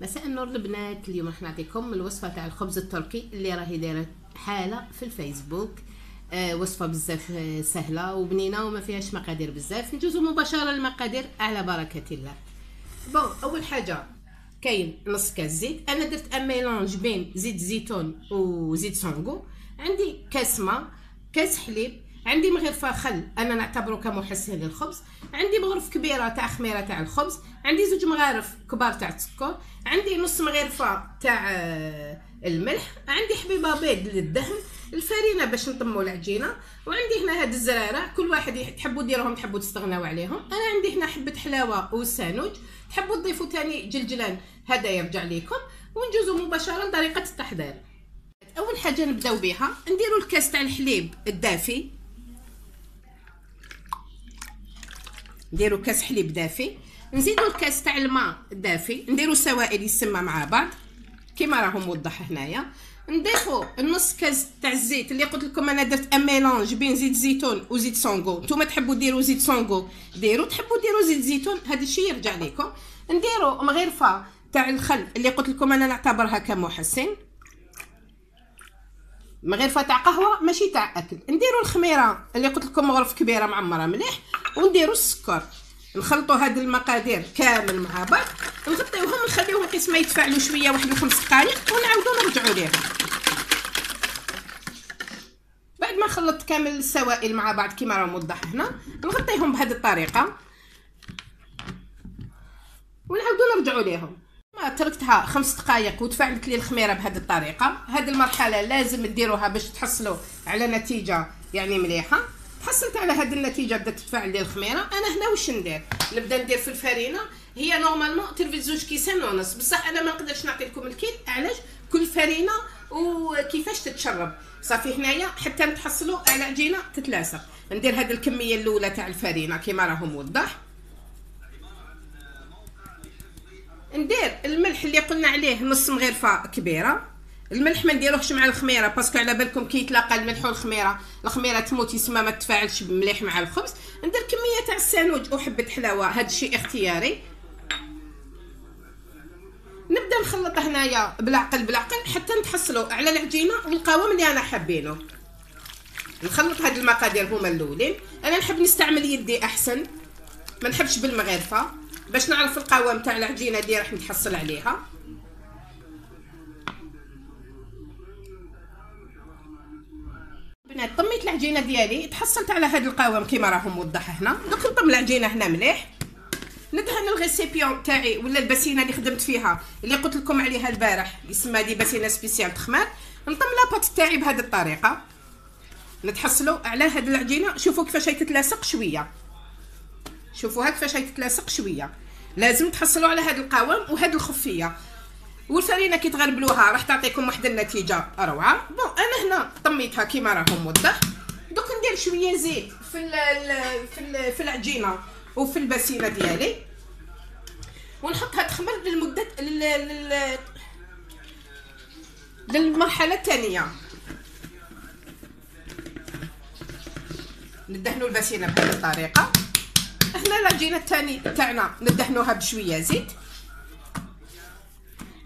مساء النور البنات اليوم راح نعطيكم الوصفة تاع الخبز التركي اللي راهي دايرة حالة في الفيسبوك. آه وصفة بزاف آه، سهلة وبنينة وما فيهاش مقادير بزاف. ندوزو مباشرة للمقادير على بركة الله. bon أول حاجة كاين نص كاس زيت. أنا درت un بين زيت زيتون وزيت sans goût. عندي كاس ماء كاس حليب عندي مغرفة خل أنا نعتبره كمحسن للخبز عندي مغرف كبيرة تاع خميرة تاع الخبز. عندي زوج مغارف كبار تاع السكر. عندي نص مغرفة تاع آه، الملح. عندي حبيبة بيض للدهن الفرينه باش نطمو العجينة. وعندي هنا هاد الزرارع كل واحد تحبوا ديروهم تحبوا تستغناو عليهم. أنا عندي هنا حبة حلاوة وسانوج تحبوا تضيفوا تاني جلجلان هذا يرجع لكم ونجوزو مباشرة لطريقة التحضير. أول حاجة نبداو بها نديروا الكاس تاع الحليب الدافي. نديروا كاس حليب دافي. نزيدوا الكاس تاع الماء الدافي نديروا سوائل يسمى مع بعض. كما راهو موضح هنايا. نضيفوا النص كاس تاع الزيت اللي قلت لكم أنا درت un mélange بين زيت زيتون وزيت sans goût. نتوما تحبوا ديروا زيت sans goût. ديروا. تحبوا ديروا زيت زيتون؟ هذا الشيء يرجع لكم. نديروا مغرفة تاع الخل اللي قلت لكم أنا نعتبرها كمحسن. مغرفة تاع قهوة ماشي تاع أكل. نديروا الخميرة اللي قلت لكم مغرف كبيرة معمرة مليح. ونديروا السكر نخلطوا هاد المقادير كامل مع بعض نغطيوهم نخليوهم قسم يتفاعلوا شوية واحد الخمس دقائق ونعاودوا نرجعوا ليهم بعد ما خلطت كامل السوائل مع بعض كما راه موضح هنا نغطيهم بهذه الطريقة. ونعاودوا نرجعوا ليهم. ما تركتها خمس دقائق وتفاعلت لي الخميره بهذه الطريقة. هذه المرحلة لازم ديروها باش تحصلوا على نتيجة يعني مليحة. حصلت على هذه النتيجة بدات تتفاعل لي الخميرة. أنا هنا واش ندير؟ نبدا ندير في الفرينة. هي نورمالمون ترفد زوج كيسان ونص. بصح أنا ما نقدرش نعطي لكم الكيل. علاش؟ كل فرينة وكيفاش تتشرب. صافي هنايا حتى نتحصلوا على عجينه تتلاصق. ندير هذه الكمية الأولى تاع الفرينة كما راهو موضح ندير الملح اللي قلنا عليه نص مغرفة كبيرة. الملح ما نديروهش مع الخميرة باسكو على بالكم كي يتلاقى الملح والخميرة. الخميرة تموت يسمى ما تفاعلش مليح مع الخبز. ندير كمية تاع السانوج وحبه حلاوة هذا الشيء اختياري. نبدأ نخلط هنايا بالعقل بالعقل حتى نتحصلوا على العجينة والقوام اللي أنا حابينه نخلط هاد المقادير هما الأولين. أنا نحب نستعمل يدي أحسن. ما نحبش بالمغرفة. باش نعرف القوام تاع العجينة اللي راح نتحصل عليها. العجينه ديالي تحصلت على هذا القوام كما راهو موضح هنا. دوك نطم العجينه هنا مليح. ندهن ال récipient تاعي ولا البسينة اللي خدمت فيها اللي قلت لكم عليها البارح يسمى des bassines spécial تخمار نطم la pâte تاعي بهذه الطريقة. نتحصلوا على هذه العجينه شوفوا كيفاش تتلاصق شوية. شوفوها كيفاش تتلاصق شوية. لازم تحصلوا على هذا القوام وهذه الخفة. والفرينة كي تغربلوها راح تعطيكم واحد النتيجة روعة. بون أنا هنا طميتها كيما راهو موضح دوك ندير شوية زيت في ال في ال في العجينة وفي البسيمة ديالي. ونحطها تخمر للمدة لل للمرحلة الثانية. ندهنوا البسيمة بهذه الطريقة. هنا العجينه الثاني تاعنا ندهنوها بشويه زيت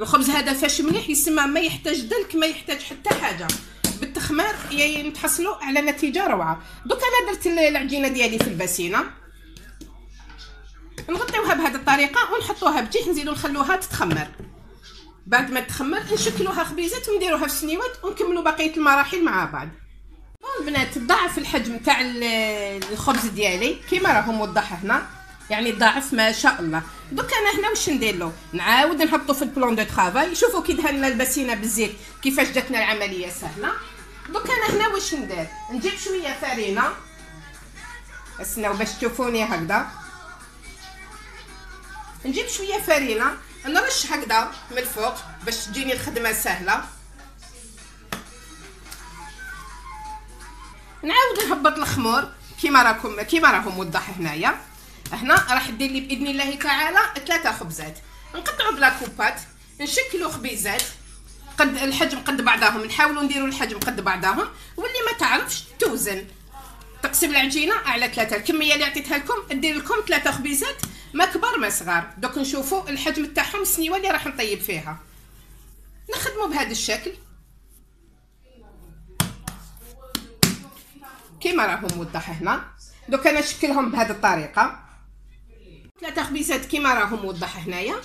الخبز هذا فاش مليح يسمى ما يحتاج دلك ما يحتاج حتى حاجة. بالتخمار نتحصلوا على نتيجة روعة. دوك أنا درت العجينة ديالي في البسينة. نغطيوها بهذه الطريقة ونحطوها بجهة نزيدو نخلوها تتخمر. بعد ما تخمر نشكلوها خبيزات ونديروها في سنيوات ونكملوا بقية المراحل مع بعض. البنات ضاعف الحجم تاع الخبز ديالي كيما راهو موضح هنا. يعني ضاعف ما شاء الله. دوك أنا هنا واش ندير له؟ نعاود نحطو في ال plan de travail شوفوا كي دهنا البسينة بالزيت كيفاش جاتنا العملية؟ سهلة. دوك أنا هنا واش ندير؟ نجيب شوية فرينة. استناو باش تشوفوني هكذا. نجيب شوية فرينة. نرش هكذا من الفوق باش تجيني الخدمة سهلة. نعاود نهبط الخمور. كيما راكم كيما راهم موضح هنايا. هنا راح دير لي بإذن الله تعالى ثلاثة خبزات. نقطعوا بلا كوبات. نشكلوا خبيزات. قد الحجم قد بعضهم نحاولوا نديروا الحجم قد بعضهم. واللي ما تعرفش توزن. تقسم العجينة على ثلاثة. الكمية اللي عطيتها لكم دير لكم ثلاثة خبيزات ما كبار ما صغار. دوك نشوفوا الحجم تاعهم السنيوه اللي راح نطيب فيها. نخدموا بهذا الشكل. كيما راهم موضح هنا. دوك أنا نشكلهم بهذه الطريقة. ثلاثة خبيزات كيما راهم موضح هنايا.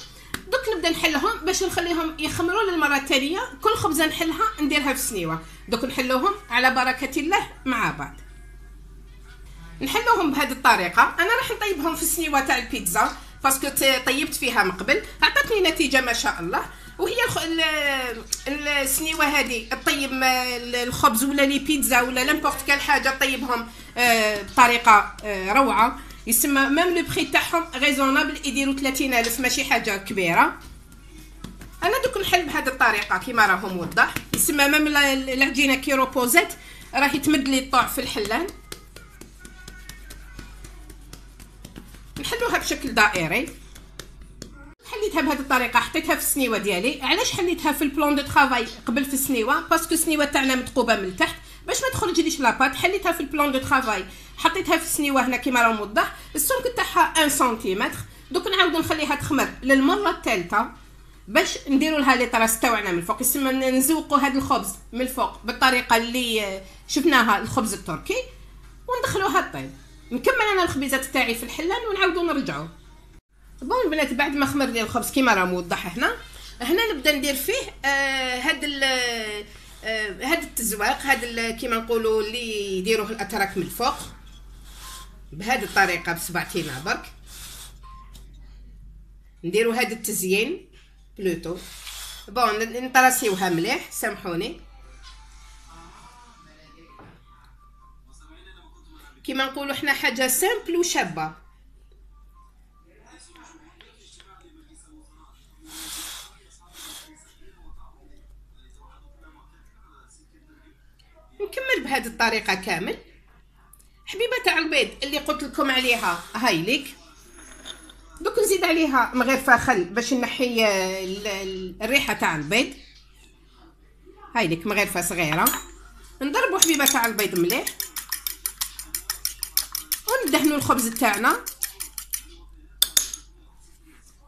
دوك نبدا نحلهم باش نخليهم يخمروا للمره التاليه كل خبزه نحلها نديرها في سنيوة. دوك نحلوهم على بركة الله مع بعض. نحلوهم بهذه الطريقة. أنا راح نطيبهم في السنيوه تاع البيتزا باسكو طيبت فيها من قبل. عطاتني نتيجة ما شاء الله. وهي السنيوة هذه تطيب الخبز ولا les pizzas ولا n'importe quelle حاجة طيبهم آه، بطريقة آه، روعة. يسمى même le prix تاعهم raisonnable يديروا 30000 ماشي حاجة كبيرة. أنا دوك نحل بهذه الطريقة كيما راهو موضح يسمى même العجينه كي روبوزيت راهي تمد لي الطوع في الحلان. نحلوها بشكل دائري. حليتها بهذه الطريقة حطيتها في السنيوة ديالي. علاش حليتها في ال plan de travail قبل في السنيوة؟ parce que السنيوة تاعنا متقوبة من التحت. باش ما تخرج لي la pâte حليتها في ال plan de travail حطيتها في السنيوة هنا كيما راه موضح. السمك تاعها 1 سنتيمتر دوك نعاود نخليها تخمر للمرة الثالثة باش نديروا لها les traces تاعنا من الفوق. يسمى نزوقوا هذا الخبز من الفوق بالطريقة اللي شفناها الخبز التركي. وندخلوها طيب نكمل أنا الخبيزات تاعي في الحلان ونعاودو نرجعو. bon البنات بعد ما خمر لي الخبز كيما راه موضح هنا هنا نبدا ندير فيه آه هاد آه هاد التزواق هاد كيما نقولوا اللي يديروه الأتراك من الفوق. بهذه الطريقة بصبعتينا برك نديروا هذا التزيين plutôt. bon نطراسيوها مليح سامحوني. كيما نقولوا حنا حاجة simple وشابه نكمل بهذه الطريقة كامل. حبيبة تاع البيض اللي قلت لكم عليها. هاي ليك. دوك نزيد عليها مغرفه خل باش نحي الريحة تاع البيض هاي ليك مغرفه صغيره نضربوا حبيبة تاع البيض مليح. وندهنوا الخبز تاعنا.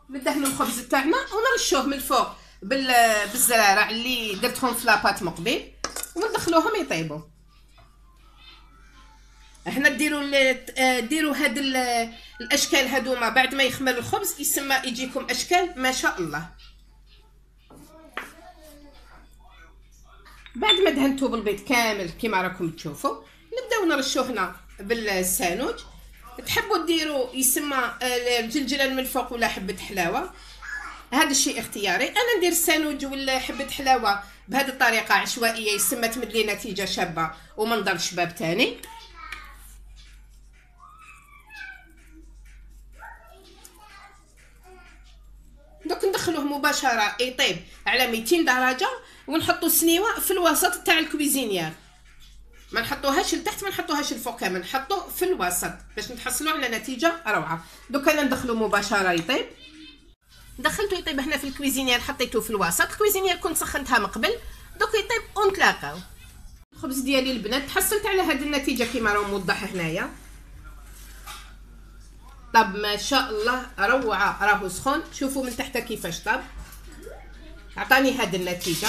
ندهنوا الخبز تاعنا ونرشوه من الفوق بالزرارع اللي درتهم في لاباط مقبل. وندخلوهم يطيبوا هنا ديروا ديروا هاد الاشكال هذوما بعد ما يخمر الخبز يسمى يجيكم اشكال ما شاء الله. بعد ما دهنتو بالبيض كامل كيما راكم تشوفوا نبداو نرشوه هنا بالسانوج تحبوا ديروا يسمى الجلجله من الفوق ولا حبة حلاوة؟ هذا الشيء اختياري. أنا ندير سانوج ولا حبة حلاوة بهذه الطريقة عشوائية يسمى تمد لي نتيجة شابة ومنظر شباب تاني دوك ندخلوه مباشرة. يطيب على 200 درجة ونحطو السنيوه في الوسط تاع الكويزينيير. ما نحطوهاش لتحت ما نحطوهاش لفوق كامل نحطو في الوسط باش نتحصلوا على نتيجة روعة. دوك أنا ندخلو مباشرة يطيب دخلته يطيب هنا في ال cuisinière حطيته في الوسط. ال cuisinière كنت سخنتها من قبل. دوك يطيب ونتلاقاو. الخبز ديالي البنات تحصلت على هذه النتيجة كما راه موضح هنايا. طاب ما شاء الله روعة راهو سخون. شوفوا من تحت كيفاش طاب. عطاني هذه النتيجة.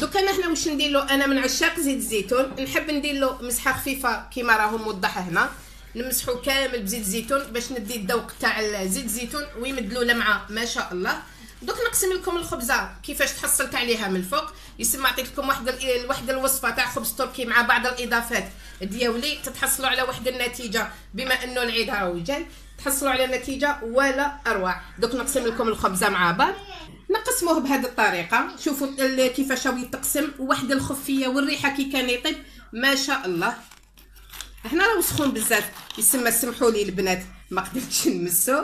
دوك أنا هنا واش ندير له أنا من عشاق زيت الزيتون. نحب ندير له مسحة خفيفة كيما راهو موضح هنا. نمسحو كامل بزيت الزيتون باش ندي الذوق تاع زيت الزيتون ويمدلو لمعة. ما شاء الله. دوك نقسم لكم الخبزة. كيفاش تحصلت عليها من الفوق يسمى عطيت لكم واحد واحد الوصفة تاع خبز تركي مع بعض الإضافات. ديالي تتحصلوا على واحد النتيجة بما أنه العيد راهو جاي تحصلوا على نتيجة ولا اروع دوك نقسم لكم الخبزة مع بعض. نقسموه بهذه الطريقة. شوفوا كيفاش هو يتقسم. واحد الخفية والريحة كي كان يطيب. ما شاء الله. هنا راه سخون بزاف. يسمى سمحوا لي البنات ما قدرتش نمسو.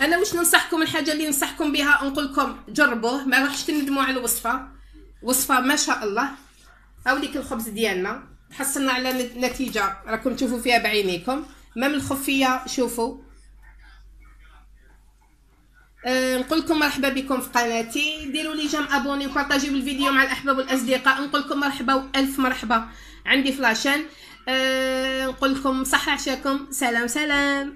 أنا واش ننصحكم؟ الحاجة اللي ننصحكم بها نقول لكم جربوه. ما راحش تندموا على الوصفة. وصفة ما شاء الله. هاوليك الخبز ديالنا. تحصلنا على نتيجة راكم تشوفوا فيها بعينيكم. مام الخفية شوفوا. أه نقول لكم مرحبا بكم في قناتي. ديروا لي جام أبوني وبارطاجيو الفيديو مع الأحباب والأصدقاء. نقول لكم مرحبا وألف مرحبا. عندي فلاشان أه نقول لكم صحة عشاكم. سلام سلام.